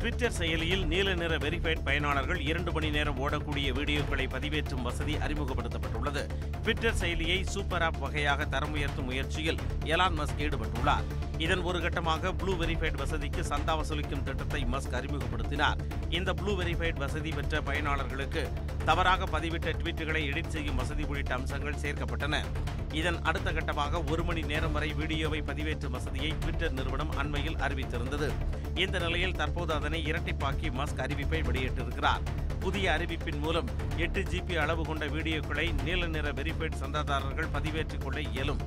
Twitter செயலியில் நீல நிற வெரிஃபைட் பயனாளர்கள் இரண்டு மணி நேரம் ஓடக்கூடிய வீடியோக்களை பதிவேற்றும் வசதி அறிமுகப்படுத்தப்பட்டுள்ளது. ட்விட்டர் செயலியை சூப்பர் ஆப் வகையாக தரம் உயர்த்தும் முயற்சியில் எலான் மஸ்க் ஈடுபட்டுள்ளார். இதன் ஒரு கட்டமாக ப்ளூ வெரிஃபைட் வசதிக்கு சந்தா வசூலிக்கும் திட்டத்தை மஸ்க் அறிமுகப்படுத்தினார். இந்த ப்ளூ வெரிஃபைட் வசதி பெற்ற பயனாளர்களுக்கு தவறாக பதிவிட்ட ட்வீட்டுகளை எடிட் செய்யும் வசதி உள்ளிட்ட அம்சங்கள் சேர்க்கப்பட்டன. இதன் அடுத்த கட்டமாக ஒரு மணி நேரம் வரை வீடியோவை பதிவேற்றும் வசதியை ட்விட்டர் நிறுவனம் அண்மையில் அறிவித்திருந்தது. இந்த நிலையில் தற்போது அதனை இரட்டிப்பாக்கி மஸ்க் அறிவிப்பை வெளியிட்டிருக்கிறார். புதிய அறிவிப்பின் மூலம் எட்டு ஜிபி அளவு கொண்ட வீடியோக்களை நீல நிற வெரிஃபைட் சந்தாதாரர்கள் பதிவேற்றிக் கொள்ள இயலும்.